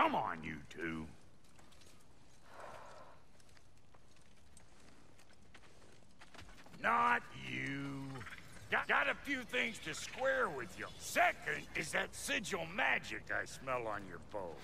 Come on, you two. Not you. Got, got a few things to square with you. Second is that sigil magic I smell on your bow.